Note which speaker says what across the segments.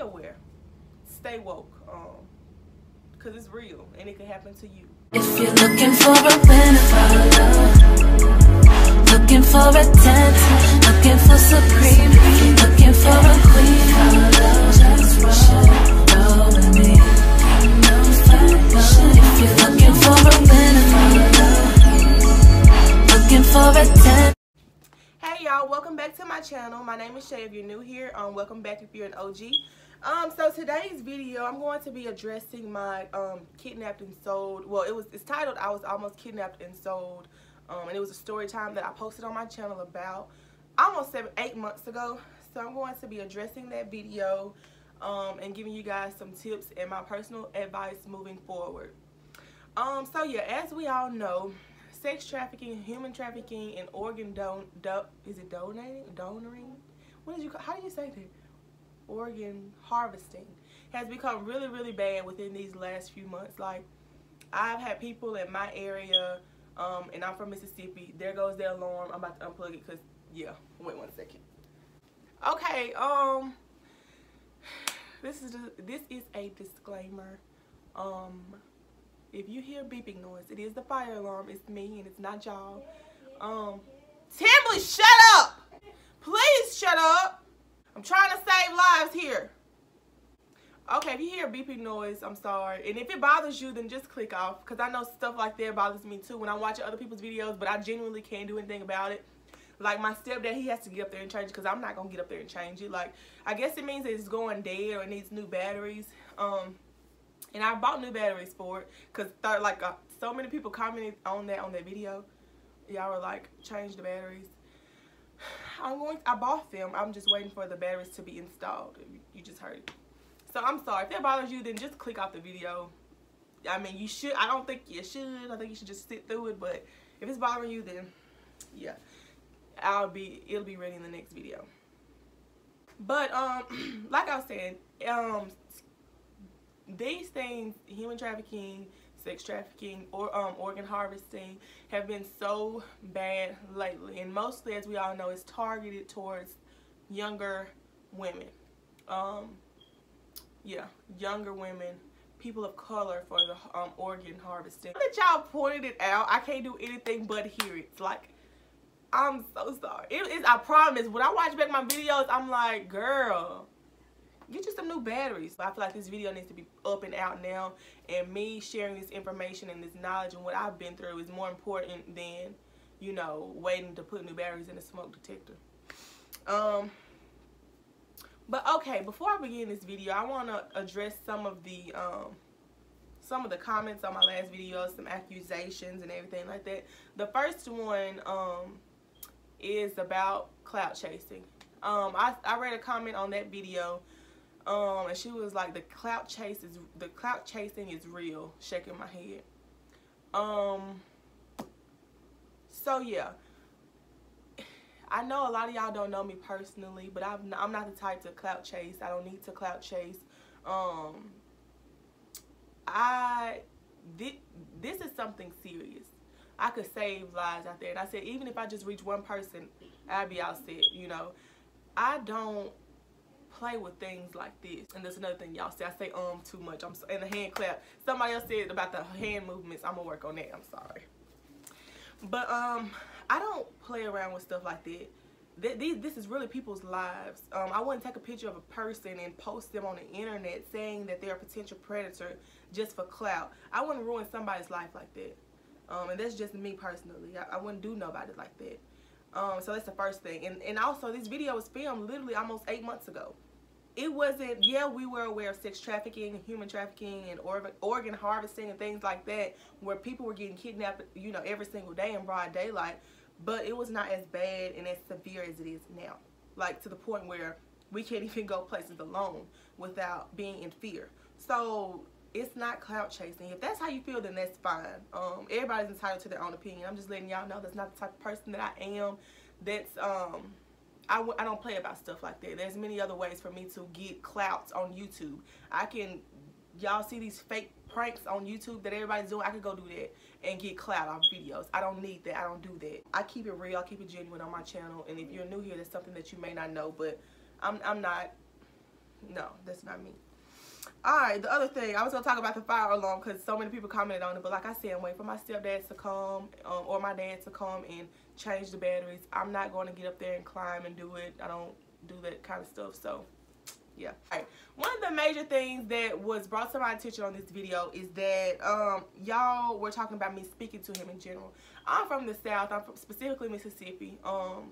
Speaker 1: aware. Stay woke. Um, cause it's real and it can happen to you.
Speaker 2: If you're looking for a winner, looking for a ten, looking for supreme, looking for a queen, just roll with me. If you're looking for a winner, looking for a ten.
Speaker 1: Hey y'all, welcome back to my channel. My name is Shay. If you're new here, um, welcome back if you're an OG. Um, so today's video, I'm going to be addressing my um kidnapped and sold. Well, it was it's titled "I was almost kidnapped and sold," um, and it was a story time that I posted on my channel about almost seven, eight months ago. So I'm going to be addressing that video um, and giving you guys some tips and my personal advice moving forward. Um, so yeah, as we all know, sex trafficking, human trafficking, and organ don, do, is it donating, donoring? What did you how do you say that? Organ harvesting has become really, really bad within these last few months. Like I've had people in my area, um, and I'm from Mississippi. There goes the alarm. I'm about to unplug it because yeah. Wait one second. Okay. Um. This is this is a disclaimer. Um if you hear beeping noise, it is the fire alarm. It's me and it's not y'all. Um, Timberly, shut up! Please shut up! I'm trying to save lives here. Okay, if you hear beeping noise, I'm sorry. And if it bothers you, then just click off. Because I know stuff like that bothers me too when I'm watching other people's videos, but I genuinely can't do anything about it. Like my stepdad, he has to get up there and change it because I'm not going to get up there and change it. Like, I guess it means it's going dead or it needs new batteries. Um, and I bought new batteries for it because like uh, so many people commented on that on that video. Y'all were like, change the batteries. I'm going. I bought them. I'm just waiting for the batteries to be installed. You just heard. So I'm sorry if that bothers you. Then just click off the video. I mean, you should. I don't think you should. I think you should just sit through it. But if it's bothering you, then yeah, I'll be. It'll be ready in the next video. But um, like I was saying, um, these things, human trafficking, sex trafficking, or um, organ harvesting, have been so bad lately. And mostly, as we all know, it's targeted towards younger women. Um, yeah, younger women, people of color for the um, organ harvesting. That y'all pointed it out. I can't do anything but hear it. Like, I'm so sorry. It is. I promise. When I watch back my videos, I'm like, girl get you some new batteries. I feel like this video needs to be up and out now and me sharing this information and this knowledge and what I've been through is more important than, you know, waiting to put new batteries in a smoke detector. Um, but okay, before I begin this video, I want to address some of the, um, some of the comments on my last video, some accusations and everything like that. The first one, um, is about clout chasing. Um, I, I read a comment on that video um, and she was like, the clout chase is the clout chasing is real. Shaking my head. Um. So yeah, I know a lot of y'all don't know me personally, but i am not the type to clout chase. I don't need to clout chase. Um. I this, this is something serious. I could save lives out there, and I said even if I just reach one person, I'd be all set. You know, I don't play with things like this. And that's another thing y'all say. I say um too much. I'm so, and the hand clap. Somebody else said about the hand movements. I'm gonna work on that. I'm sorry. But um, I don't play around with stuff like that. This, this is really people's lives. Um, I wouldn't take a picture of a person and post them on the internet saying that they're a potential predator just for clout. I wouldn't ruin somebody's life like that. Um, and that's just me personally. I, I wouldn't do nobody like that. Um, so that's the first thing. And, and also, this video was filmed literally almost eight months ago it wasn't, yeah, we were aware of sex trafficking, human trafficking, and organ, organ harvesting and things like that, where people were getting kidnapped, you know, every single day in broad daylight, but it was not as bad and as severe as it is now. Like, to the point where we can't even go places alone without being in fear. So, it's not clout chasing. If that's how you feel, then that's fine. Um, everybody's entitled to their own opinion. I'm just letting y'all know that's not the type of person that I am. That's, um, I w I don't play about stuff like that. There's many other ways for me to get clouts on YouTube. I can, y'all see these fake pranks on YouTube that everybody's doing. I could go do that and get clout off videos. I don't need that. I don't do that. I keep it real. I keep it genuine on my channel. And if you're new here, that's something that you may not know. But I'm, I'm not no, that's not me. Alright, the other thing, I was to talk about the fire alarm because so many people commented on it. But like I said, I'm waiting for my stepdad to come um, or my dad to come and change the batteries. I'm not going to get up there and climb and do it. I don't do that kind of stuff. So, yeah. Alright, one of the major things that was brought to my attention on this video is that um, y'all were talking about me speaking to him in general. I'm from the South. I'm from specifically Mississippi. Um,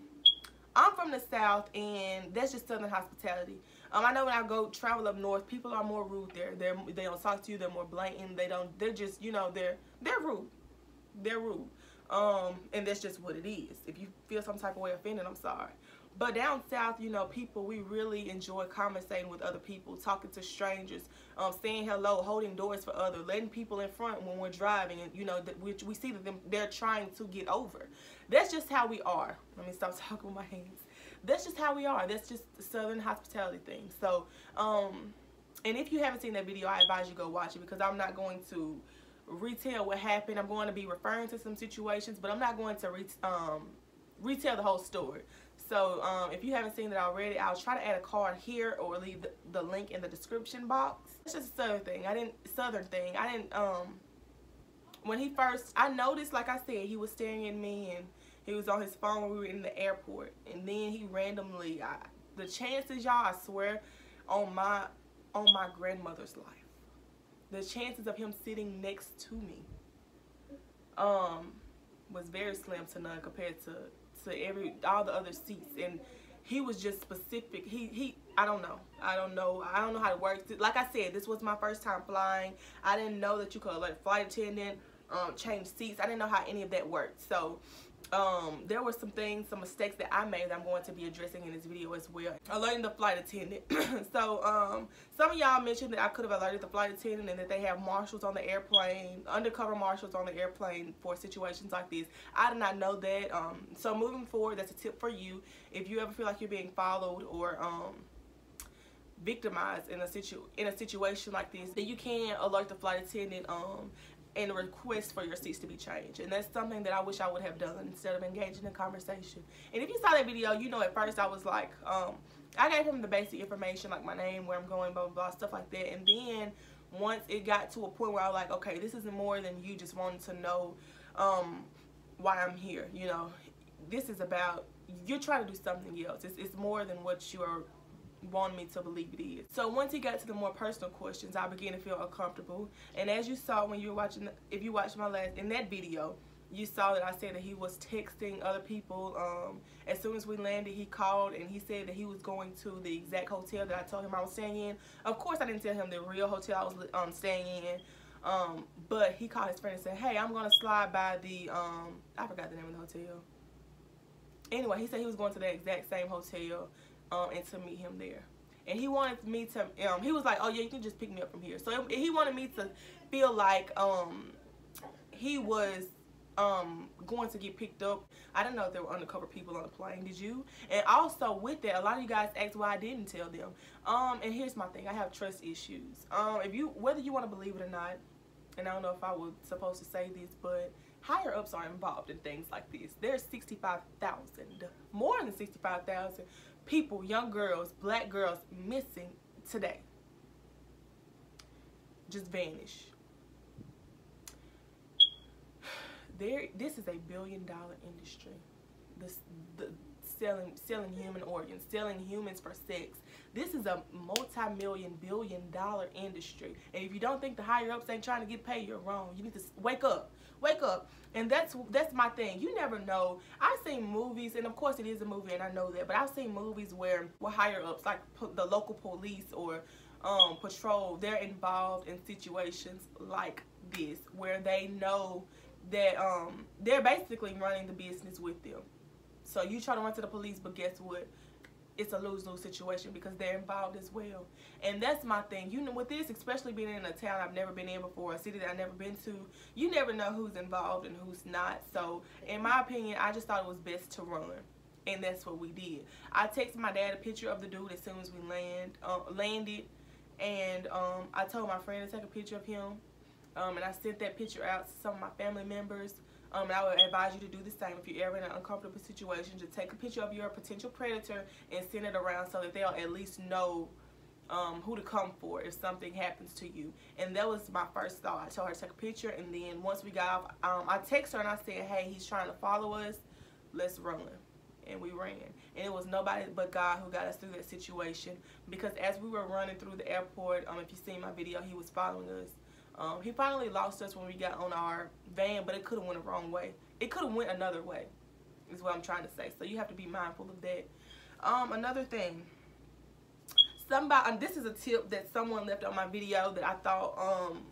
Speaker 1: I'm from the South and that's just Southern hospitality. Um, I know when I go travel up north, people are more rude there. They're they don't talk to you. They're more blatant. They don't. They're just you know they're they're rude. They're rude. Um, and that's just what it is. If you feel some type of way offended, I'm sorry. But down south, you know, people, we really enjoy conversating with other people, talking to strangers, um, saying hello, holding doors for others, letting people in front when we're driving. And, you know, we, we see that them, they're trying to get over. That's just how we are. Let me stop talking with my hands that's just how we are. That's just the Southern hospitality thing. So, um, and if you haven't seen that video, I advise you go watch it because I'm not going to retell what happened. I'm going to be referring to some situations, but I'm not going to re um, retell the whole story. So um, if you haven't seen it already, I'll try to add a card here or leave the, the link in the description box. It's just a southern thing. I didn't southern thing. I didn't um when he first I noticed like I said he was staring at me and he was on his phone when we were in the airport. And then he randomly, I, the chances, y'all, I swear, on my on my grandmother's life, the chances of him sitting next to me um was very slim to none compared to to every all the other seats. And he was just specific. He he i don't know. I don't know. I don't know how it works. Like i said this was my first time flying. I didn't know that you could let flight attendant um change seats i didn't know how any of that worked so um, there were some things, some mistakes that I made that I'm going to be addressing in this video as well. Alerting the flight attendant. so um, some of y'all mentioned that I could have alerted the flight attendant and that they have marshals on the airplane, undercover marshals on the airplane for situations like this. I did not know that. Um, so moving forward, that's a tip for you. If you ever feel like you're being followed or um, victimized in a situ in a situation like this, then you can alert the flight attendant um, and request for your seats to be changed. And that's something that I wish I would have done instead of engaging in conversation. And if you saw that video, you know at first I was like, um, I gave him the basic information like my name, where I'm going, blah, blah, blah, stuff like that. And then once it got to a point where I was like, okay, this isn't more than you just wanting to know um, why I'm here. You know, this is about, you're trying to do something else. It's, it's more than what you're want me to believe it is. So once he got to the more personal questions, I began to feel uncomfortable. And as you saw when you were watching, if you watched my last, in that video, you saw that I said that he was texting other people. Um, as soon as we landed, he called and he said that he was going to the exact hotel that I told him I was staying in. Of course, I didn't tell him the real hotel I was um, staying in. Um, but he called his friend and said, hey, I'm going to slide by the, um, I forgot the name of the hotel. Anyway, he said he was going to the exact same hotel um, and to meet him there. And he wanted me to, um, he was like, oh yeah, you can just pick me up from here. So it, he wanted me to feel like um, he was um, going to get picked up. I didn't know if there were undercover people on the plane. Did you? And also with that, a lot of you guys asked why I didn't tell them. Um, and here's my thing. I have trust issues. Um, if you, whether you want to believe it or not, and I don't know if I was supposed to say this, but higher ups are involved in things like this. There's 65,000, more than 65,000 people, young girls, black girls missing today. Just vanish. There, this is a billion dollar industry. This, the selling selling human organs, selling humans for sex. This is a multi-million billion dollar industry. And if you don't think the higher ups ain't trying to get paid, you're wrong. You need to wake up. Wake up. And that's that's my thing. You never know. I've seen movies, and of course it is a movie, and I know that. But I've seen movies where where higher ups, like the local police or um, patrol, they're involved in situations like this, where they know that um, they're basically running the business with them. So you try to run to the police, but guess what? It's a lose-lose situation because they're involved as well. And that's my thing. You know, with this, especially being in a town I've never been in before, a city that I've never been to, you never know who's involved and who's not. So, in my opinion, I just thought it was best to run. And that's what we did. I texted my dad a picture of the dude as soon as we land uh, landed. And um, I told my friend to take a picture of him. Um, and I sent that picture out to some of my family members. Um, I would advise you to do the same if you're ever in an uncomfortable situation. Just take a picture of your potential predator and send it around so that they'll at least know um, who to come for if something happens to you. And that was my first thought. I told her to take a picture, and then once we got off, um, I texted her and I said, hey, he's trying to follow us. Let's run. And we ran. And it was nobody but God who got us through that situation. Because as we were running through the airport, um, if you seen my video, he was following us. Um, he finally lost us when we got on our van, but it could have went the wrong way. It could have went another way, is what I'm trying to say. So you have to be mindful of that. Um, another thing, somebody, and this is a tip that someone left on my video that I thought um,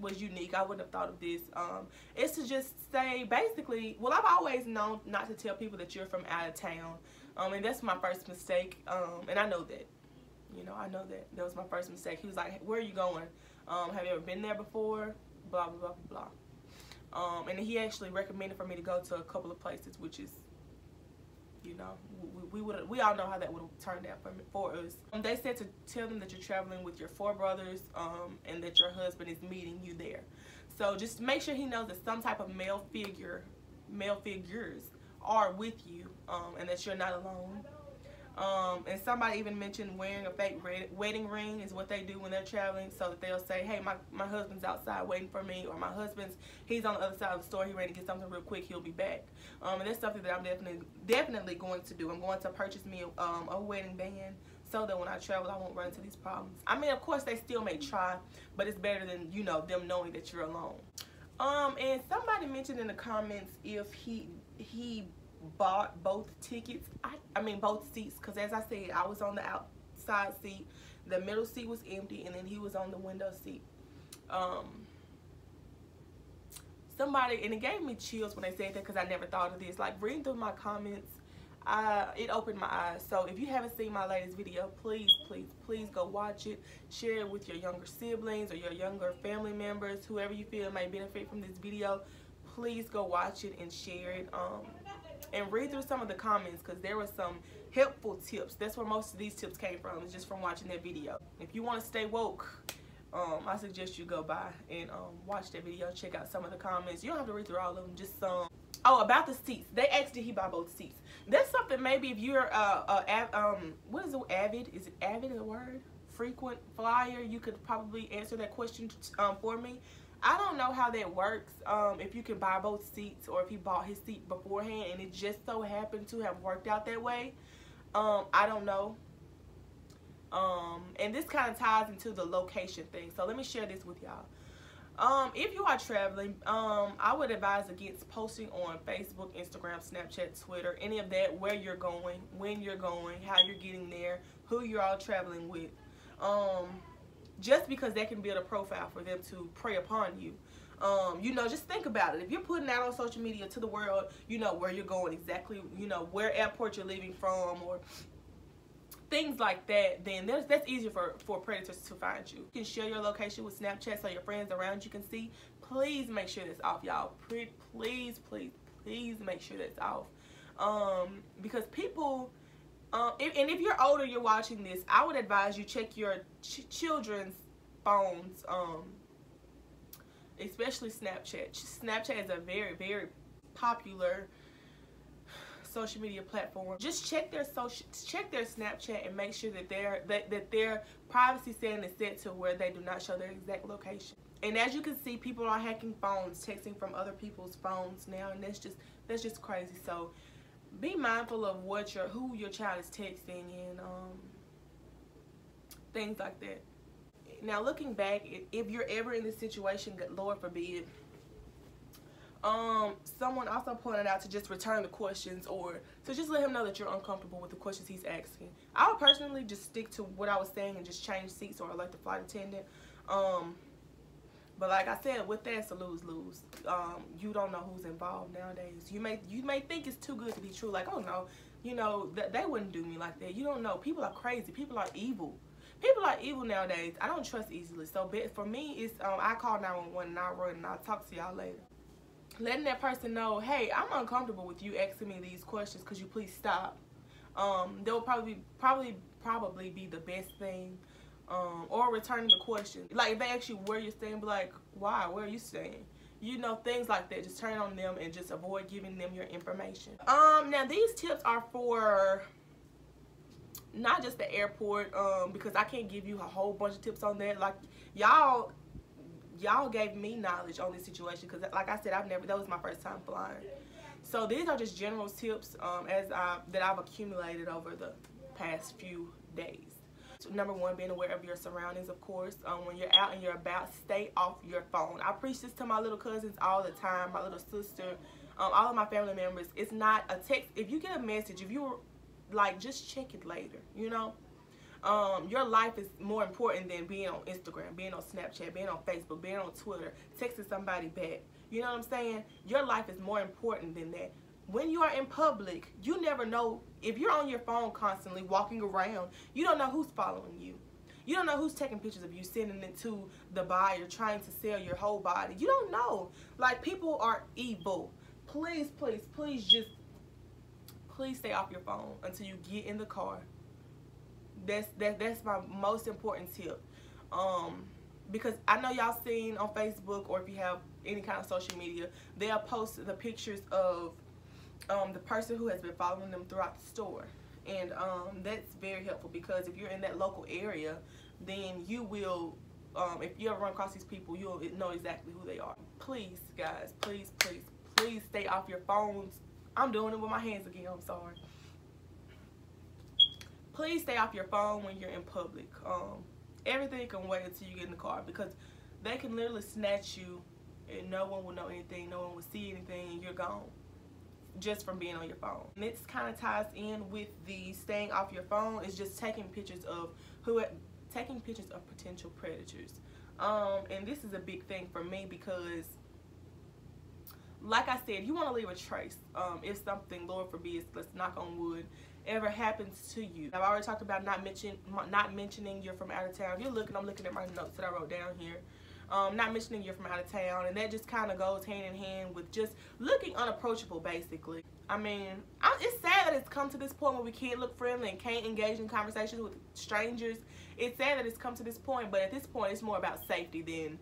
Speaker 1: was unique. I wouldn't have thought of this. Um, it's to just say, basically, well, I've always known not to tell people that you're from out of town. Um, and that's my first mistake. Um, and I know that. You know, I know that. That was my first mistake. He was like, where are you going? Um, have you ever been there before? Blah, blah, blah, blah. Um, and he actually recommended for me to go to a couple of places, which is, you know, we, we would we all know how that would have turned out for, for us. Um, they said to tell them that you're traveling with your four brothers um, and that your husband is meeting you there. So just make sure he knows that some type of male figure, male figures are with you um, and that you're not alone. Um, and somebody even mentioned wearing a fake wedding ring is what they do when they're traveling so that they'll say, hey, my, my husband's outside waiting for me or my husband's, he's on the other side of the store, he ready to get something real quick, he'll be back. Um, and that's something that I'm definitely definitely going to do. I'm going to purchase me um, a wedding band so that when I travel, I won't run into these problems. I mean, of course, they still may try, but it's better than, you know, them knowing that you're alone. Um, and somebody mentioned in the comments if he he bought both tickets. I, I mean both seats because as I said, I was on the outside seat. The middle seat was empty and then he was on the window seat. Um, somebody, and it gave me chills when they said that because I never thought of this. Like reading through my comments, it opened my eyes. So if you haven't seen my latest video, please, please, please go watch it. Share it with your younger siblings or your younger family members, whoever you feel may benefit from this video. Please go watch it and share it. Um, and read through some of the comments because there were some helpful tips. That's where most of these tips came from, is just from watching that video. If you want to stay woke, um, I suggest you go by and um, watch that video, check out some of the comments. You don't have to read through all of them, just some. Oh, about the seats. They asked did he buy both seats. That's something maybe if you're uh, uh um what is it avid? Is it avid a word? Frequent flyer, you could probably answer that question um, for me. I don't know how that works, um, if you can buy both seats or if he bought his seat beforehand and it just so happened to have worked out that way. Um, I don't know. Um, and this kind of ties into the location thing. So let me share this with y'all. Um, if you are traveling, um, I would advise against posting on Facebook, Instagram, Snapchat, Twitter, any of that, where you're going, when you're going, how you're getting there, who you're all traveling with. Um, just because that can build a profile for them to prey upon you. Um, you know, just think about it. If you're putting out on social media to the world, you know, where you're going exactly, you know, where airport you're leaving from or things like that, then there's, that's easier for, for predators to find you. You can share your location with Snapchat so your friends around you can see. Please make sure that's off, y'all. Please, please, please make sure that's off. Um, because people um, if, and if you're older, you're watching this, I would advise you check your ch children's phones, um, especially Snapchat. Snapchat is a very, very popular social media platform. Just check their social, check their Snapchat and make sure that their that, that their privacy setting is set to where they do not show their exact location. And as you can see, people are hacking phones, texting from other people's phones now, and that's just that's just crazy. So be mindful of what your who your child is texting and um, things like that. Now, looking back, if you're ever in this situation, Lord forbid, um, someone also pointed out to just return the questions or to just let him know that you're uncomfortable with the questions he's asking. I would personally just stick to what I was saying and just change seats or like the flight attendant. Um, but like I said, with that, it's a lose-lose. Um, you don't know who's involved nowadays. You may you may think it's too good to be true. Like, oh no, you know that they wouldn't do me like that. You don't know. People are crazy. People are evil. People are evil nowadays. I don't trust easily. So for me, it's um, I call 911 and I run and I'll talk to y'all later. Letting that person know, hey, I'm uncomfortable with you asking me these questions. Could you please stop? Um, they'll probably probably probably be the best thing um, or returning the question. Like if they ask you where you're staying, be like, why? Where are you staying? You know, things like that. Just turn on them and just avoid giving them your information. Um, now these tips are for not just the airport um, because I can't give you a whole bunch of tips on that. Like y'all, y'all gave me knowledge on this situation because, like I said, I've never. That was my first time flying. So these are just general tips um, as I, that I've accumulated over the past few days. Number one, being aware of your surroundings, of course. Um, when you're out and you're about, stay off your phone. I preach this to my little cousins all the time, my little sister, um, all of my family members. It's not a text. If you get a message, if you like, just check it later, you know? Um, your life is more important than being on Instagram, being on Snapchat, being on Facebook, being on Twitter, texting somebody back. You know what I'm saying? Your life is more important than that. When you are in public, you never know if you're on your phone constantly walking around, you don't know who's following you. You don't know who's taking pictures of you, sending it to the buyer, trying to sell your whole body. You don't know. Like, people are evil. Please, please, please just, please stay off your phone until you get in the car. That's, that, that's my most important tip. Um, because I know y'all seen on Facebook or if you have any kind of social media, they'll post the pictures of um, the person who has been following them throughout the store. And um, that's very helpful because if you're in that local area, then you will, um, if you ever run across these people, you'll know exactly who they are. Please, guys, please, please, please stay off your phones. I'm doing it with my hands again, I'm sorry. Please stay off your phone when you're in public. Um, everything can wait until you get in the car because they can literally snatch you and no one will know anything, no one will see anything, and you're gone just from being on your phone. And this kind of ties in with the staying off your phone is just taking pictures of who taking pictures of potential predators. Um, and this is a big thing for me because like I said, you want to leave a trace. Um, if something, Lord forbid, let's knock on wood, ever happens to you. I've already talked about not mention, not mentioning you're from out of town. You're looking, I'm looking at my notes that I wrote down here um, not mentioning you're from out of town and that just kind of goes hand in hand with just looking unapproachable basically. I mean I, it's sad that it's come to this point where we can't look friendly and can't engage in conversations with strangers. It's sad that it's come to this point but at this point it's more about safety than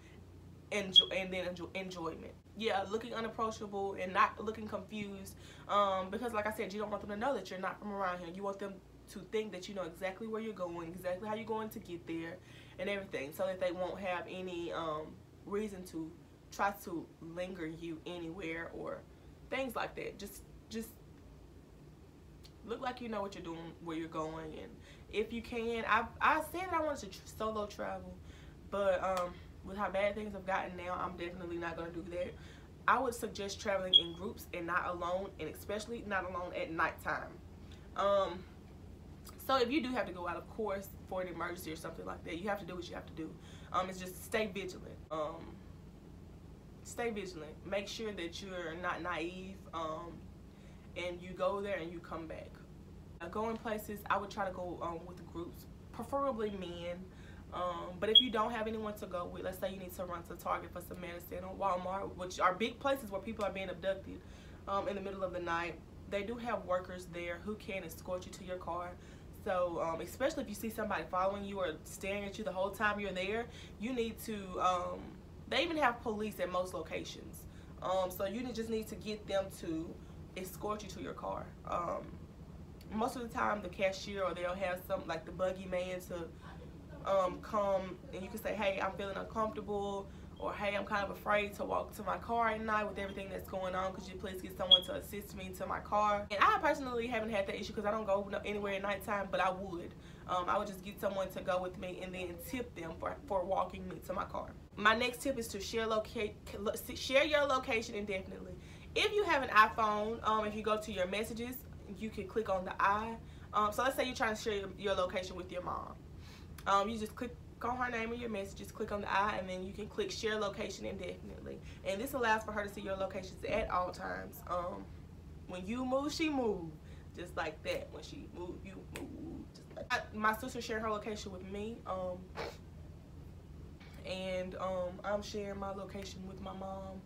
Speaker 1: enjoy and then enjoy, enjoyment. Yeah looking unapproachable and not looking confused um, because like I said you don't want them to know that you're not from around here. You want them to think that you know exactly where you're going exactly how you're going to get there and everything so that they won't have any um, reason to try to linger you anywhere or things like that. Just just look like you know what you're doing where you're going and if you can I, I said I wanted to solo travel but um, with how bad things have gotten now I'm definitely not going to do that. I would suggest traveling in groups and not alone and especially not alone at nighttime. Um, so if you do have to go out, of course, for an emergency or something like that, you have to do what you have to do. Um, it's just stay vigilant. Um, stay vigilant. Make sure that you're not naive. Um, and you go there and you come back. Uh, going places, I would try to go um, with groups, preferably men. Um, but if you don't have anyone to go with, let's say you need to run to Target for some medicine or Walmart, which are big places where people are being abducted um, in the middle of the night, they do have workers there who can escort you to your car. So um, especially if you see somebody following you or staring at you the whole time you're there, you need to, um, they even have police at most locations. Um, so you just need to get them to escort you to your car. Um, most of the time the cashier or they'll have some like the buggy man to um, come and you can say, hey, I'm feeling uncomfortable or hey, I'm kind of afraid to walk to my car at night with everything that's going on. Could you please get someone to assist me to my car? And I personally haven't had that issue because I don't go anywhere at nighttime, but I would. Um, I would just get someone to go with me and then tip them for, for walking me to my car. My next tip is to share, locate, share your location indefinitely. If you have an iPhone, um, if you go to your messages, you can click on the I. Um, so let's say you're trying to share your, your location with your mom. Um, you just click on her name in your messages, click on the I, and then you can click share location indefinitely. And this allows for her to see your locations at all times. Um, when you move, she move. Just like that. When she move, you move. Like I, my sister shared her location with me. Um, and um, I'm sharing my location with my mom.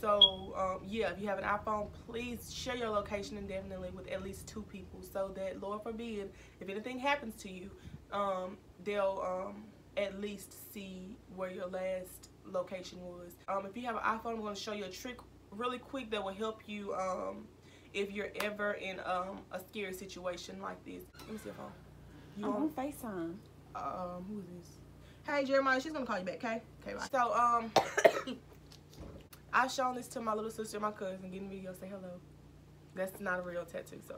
Speaker 1: So um, yeah, if you have an iPhone, please share your location indefinitely with at least two people so that, Lord forbid, if anything happens to you, um, they'll um, at least see where your last location was. Um, if you have an iPhone, I'm going to show you a trick really quick that will help you um, if you're ever in um, a scary situation like this. Let me see your phone. You
Speaker 3: I'm on
Speaker 1: want?
Speaker 3: FaceTime.
Speaker 1: Um, who is this? Hey Jeremiah, she's gonna call you back, okay? Okay, bye. So um, I've shown this to my little sister, and my cousin, getting video. Say hello. That's not a real tattoo, so.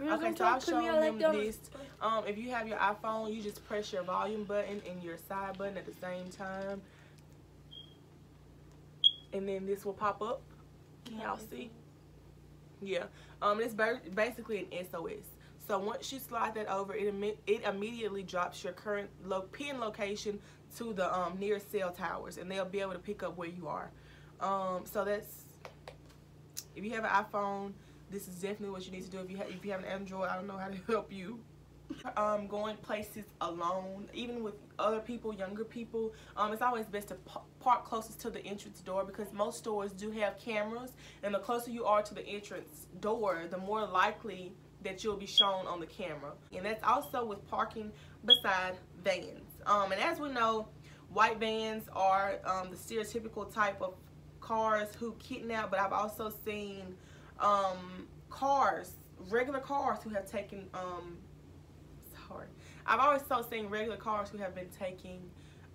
Speaker 1: Okay, so I've shown them this. Um, if you have your iPhone, you just press your volume button and your side button at the same time. And then this will pop up. Can y'all see? Yeah. Um, it's ba- basically an SOS. So once you slide that over, it, imme- it immediately drops your current lo- pin location to the um, nearest cell towers, and they'll be able to pick up where you are. Um, so that's if you have an iPhone, this is definitely what you need to do. If you have if you have an Android, I don't know how to help you. Um, going places alone, even with other people, younger people, um, it's always best to park closest to the entrance door because most stores do have cameras, and the closer you are to the entrance door, the more likely that you'll be shown on the camera. And that's also with parking beside vans. Um, and as we know, white vans are um, the stereotypical type of cars who kidnap, but I've also seen um, cars, regular cars who have taken, um, sorry, I've always so seen regular cars who have been taking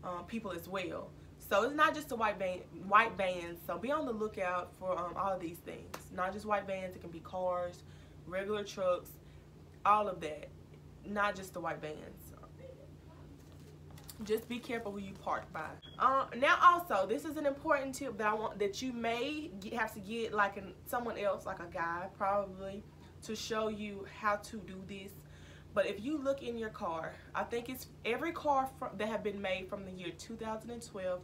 Speaker 1: um, people as well. So it's not just the white van, white vans. So be on the lookout for um, all of these things. Not just white vans. It can be cars, regular trucks, all of that. Not just the white vans just be careful who you park by. Uh, now also, this is an important tip that I want that you may get, have to get like an, someone else, like a guy probably, to show you how to do this. But if you look in your car, I think it's every car that have been made from the year 2012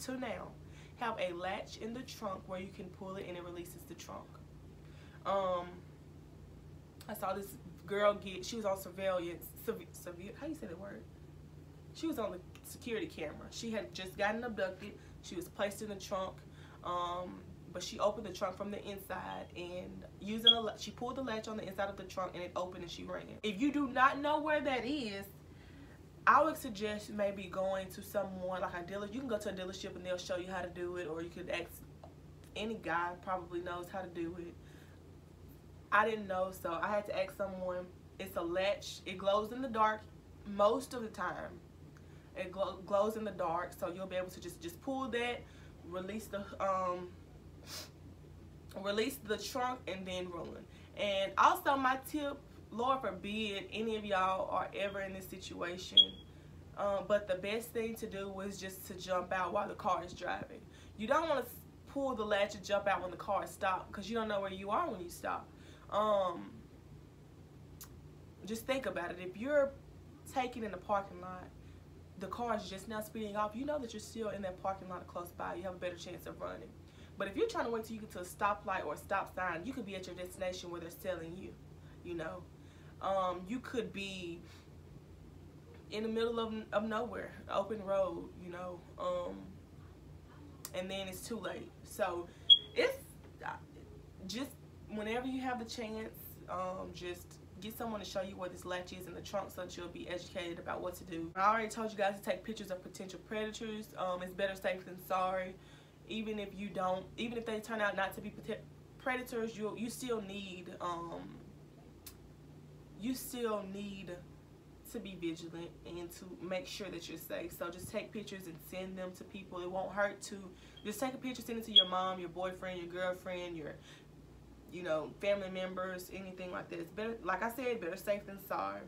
Speaker 1: to now have a latch in the trunk where you can pull it and it releases the trunk. Um, I saw this girl get, she was on surveillance, how do you say the word? She was on the security camera. She had just gotten abducted. She was placed in the trunk, um, but she opened the trunk from the inside and using a she pulled the latch on the inside of the trunk and it opened and she ran. If you do not know where that is, I would suggest maybe going to someone like a dealer. You can go to a dealership and they'll show you how to do it, or you could ask any guy probably knows how to do it. I didn't know, so I had to ask someone. It's a latch. It glows in the dark most of the time it glow, glows in the dark so you'll be able to just just pull that release the um release the trunk and then run. And also my tip lord forbid any of y'all are ever in this situation um, but the best thing to do was just to jump out while the car is driving. You don't want to pull the latch and jump out when the car is stopped because you don't know where you are when you stop. Um, just think about it. If you're taking in the parking lot the car is just now speeding off, you know that you're still in that parking lot close by. You have a better chance of running. But if you're trying to wait till you get to a stoplight or a stop sign, you could be at your destination where they're selling you, you know. Um, you could be in the middle of, of nowhere, open road, you know, um, and then it's too late. So it's uh, just whenever you have the chance, um, just get someone to show you where this latch is in the trunk so that you'll be educated about what to do. I already told you guys to take pictures of potential predators. Um, it's better safe than sorry. Even if you don't, even if they turn out not to be predators, you you still need um, you still need to be vigilant and to make sure that you're safe. So just take pictures and send them to people. It won't hurt to just take a picture, send it to your mom, your boyfriend, your girlfriend, your you know, family members, anything like that. It's better, like I said, better safe than sorry.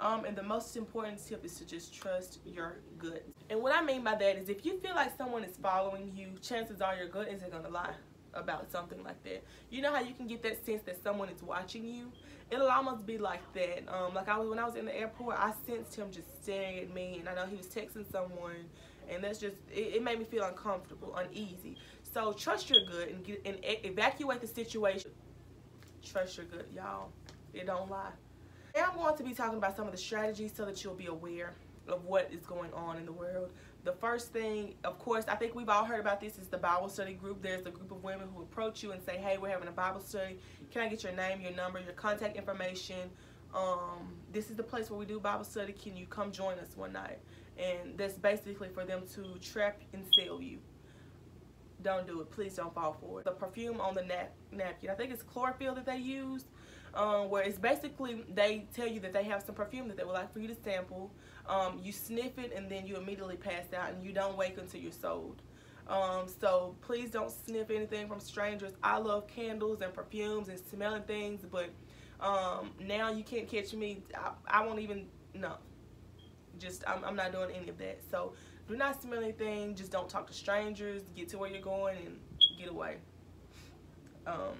Speaker 1: Um, and the most important tip is to just trust your gut. And what I mean by that is if you feel like someone is following you, chances are your gut isn't going to lie about something like that. You know how you can get that sense that someone is watching you? It'll almost be like that. Um, like I was when I was in the airport, I sensed him just staring at me, and I know he was texting someone, and that's just it, it made me feel uncomfortable, uneasy. So trust your good and get and evacuate the situation. Trust your good, y'all. It don't lie. Now I'm going to be talking about some of the strategies so that you'll be aware of what is going on in the world. The first thing, of course, I think we've all heard about this is the Bible study group. There's a group of women who approach you and say, hey, we're having a Bible study. Can I get your name, your number, your contact information? Um, this is the place where we do Bible study. Can you come join us one night? And that's basically for them to trap and sell you don't do it. Please don't fall for it. The perfume on the nap napkin, I think it's chlorophyll that they use. um, where it's basically they tell you that they have some perfume that they would like for you to sample. Um, you sniff it and then you immediately pass out and you don't wake until you're sold. Um, so please don't sniff anything from strangers. I love candles and perfumes and smelling things, but um, now you can't catch me. I, I won't even, no. Just, I'm, I'm not doing any of that. So do not smell anything. Just don't talk to strangers. Get to where you're going and get away. Um,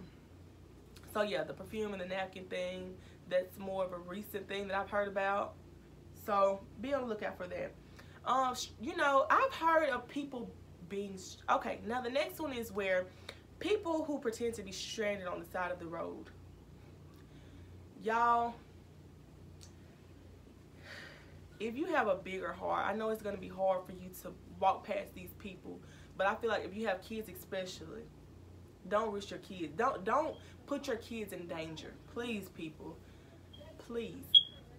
Speaker 1: so yeah, the perfume and the napkin thing, that's more of a recent thing that I've heard about. So be on the lookout for that. Um, you know, I've heard of people being, okay, now the next one is where people who pretend to be stranded on the side of the road. Y'all, if you have a bigger heart, I know it's going to be hard for you to walk past these people, but I feel like if you have kids especially, don't risk your kids. Don't don't put your kids in danger. Please, people. Please.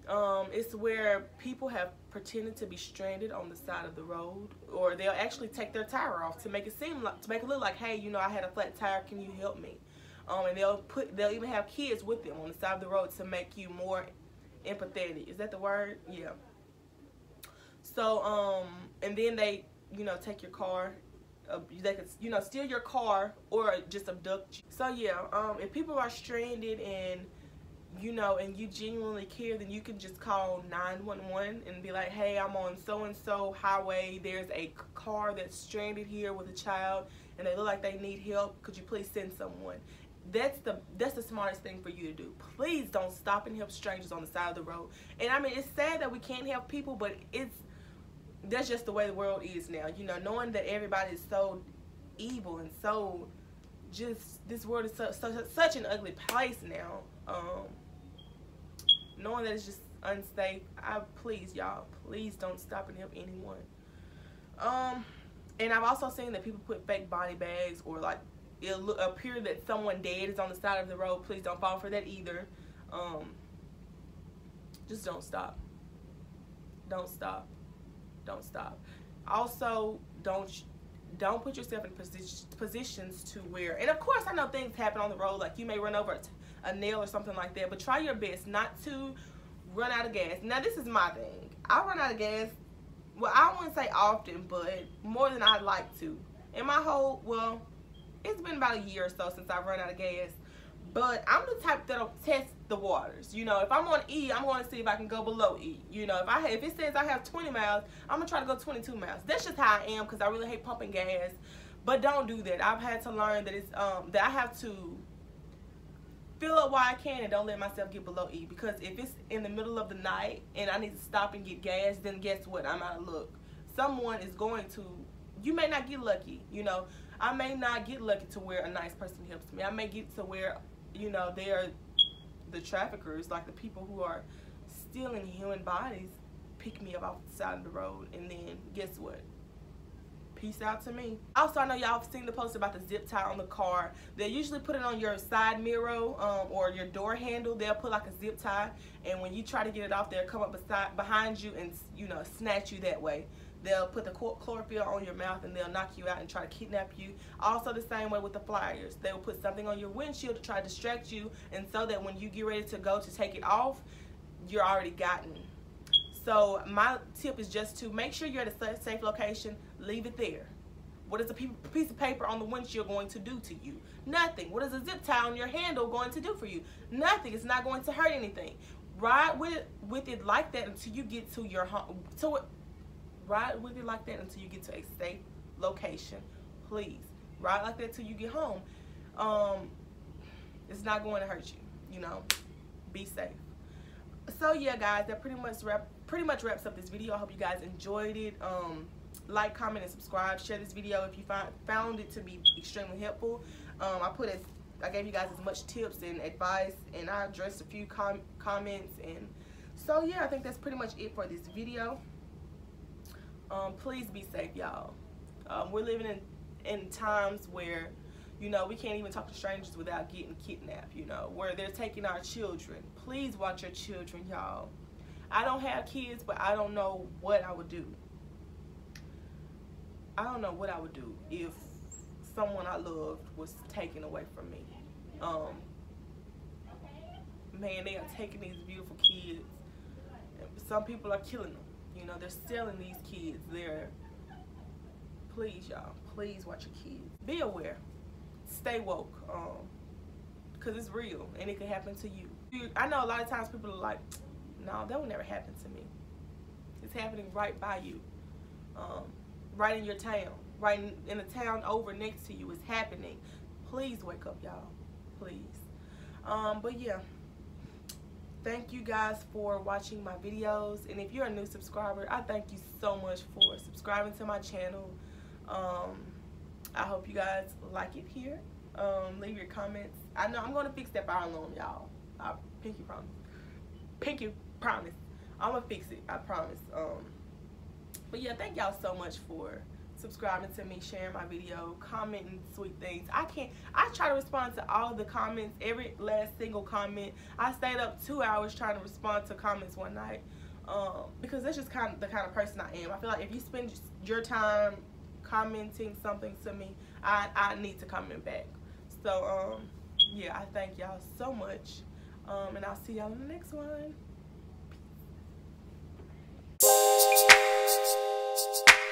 Speaker 1: Um, it's where people have pretended to be stranded on the side of the road, or they'll actually take their tire off to make it seem like to make it look like, hey, you know, I had a flat tire. Can you help me? Um, and they'll put they'll even have kids with them on the side of the road to make you more empathetic. Is that the word? Yeah. So um, and then they you know take your car uh, they could you know steal your car or just abduct you. So yeah, um, if people are stranded and you know and you genuinely care, then you can just call 911 and be like, hey, I'm on so and so highway. There's a car that's stranded here with a child, and they look like they need help. Could you please send someone? that's the that's the smartest thing for you to do please don't stop and help strangers on the side of the road and i mean it's sad that we can't help people but it's that's just the way the world is now. You know, knowing that everybody is so evil and so just this world is so, so, such an ugly place now. Um, knowing that it's just unsafe, I please y'all, please don't stop and help anyone. Um, and I've also seen that people put fake body bags or like it'll look, appear that someone dead is on the side of the road. Please don't fall for that either. Um, just don't stop. Don't stop don't stop. Also, don't don't put yourself in position, positions to where, and of course I know things happen on the road, like you may run over a nail or something like that, but try your best not to run out of gas. Now this is my thing. I run out of gas, well I wouldn't say often, but more than I'd like to. In my whole, well, it's been about a year or so since I've run out of gas. But I'm the type that'll test the waters. You know, if I'm on E, I'm going to see if I can go below E. You know, if I if it says I have 20 miles, I'm gonna try to go 22 miles. That's just how I am because I really hate pumping gas. But don't do that. I've had to learn that it's um that I have to fill up while I can and don't let myself get below E because if it's in the middle of the night and I need to stop and get gas, then guess what? I'm out of luck. Someone is going to. You may not get lucky. You know, I may not get lucky to where a nice person helps me. I may get to where you know, they are the traffickers, like the people who are stealing human bodies, pick me up off the side of the road, and then guess what? Peace out to me. Also, I know y'all have seen the post about the zip tie on the car. They usually put it on your side mirror um, or your door handle. They'll put like a zip tie, and when you try to get it off, they'll come up beside, behind you and you know snatch you that way. They'll put the chlorophyll on your mouth and they'll knock you out and try to kidnap you. Also the same way with the flyers. They will put something on your windshield to try to distract you and so that when you get ready to go to take it off, you're already gotten. So my tip is just to make sure you're at a safe location, leave it there. What is a piece of paper on the windshield going to do to you? Nothing. What is a zip tie on your handle going to do for you? Nothing. It's not going to hurt anything. Ride with it, with it like that until you get to your home. To Ride with it like that until you get to a safe location. Please. Ride like that till you get home. Um, it's not going to hurt you. You know, be safe. So yeah, guys, that pretty much wrap pretty much wraps up this video. I hope you guys enjoyed it. Um, like, comment, and subscribe. Share this video if you find found it to be extremely helpful. Um, I put as I gave you guys as much tips and advice, and I addressed a few com comments. And so yeah, I think that's pretty much it for this video um, please be safe, y'all. Um, we're living in, in times where, you know, we can't even talk to strangers without getting kidnapped, you know, where they're taking our children. Please watch your children, y'all. I don't have kids, but I don't know what I would do. I don't know what I would do if someone I loved was taken away from me. Um, man, they are taking these beautiful kids. Some people are killing them. You know, they're selling these kids. They're, please, y'all, please watch your kids. Be aware. Stay woke. Um, because it's real and it can happen to you. I know a lot of times people are like, no, that will never happen to me. It's happening right by you, um, right in your town, right in, in the town over next to you. It's happening. Please wake up, y'all. Please. Um, but yeah, thank you guys for watching my videos. And if you're a new subscriber, I thank you so much for subscribing to my channel. Um, I hope you guys like it here. Um, leave your comments. I know I'm to fix that fire alarm, y'all. I pinky promise. Pinky promise. I'm to fix it. I promise. Um, but yeah, thank y'all so much for subscribing to me, sharing my video, commenting sweet things. I can't, I try to respond to all the comments, every last single comment. I stayed up two hours trying to respond to comments one night um, because that's just kind of the kind of person I am. I feel like if you spend your time commenting something to me, I, I need to comment back. So, um, yeah, I thank y'all so much. Um, and I'll see y'all in the next one.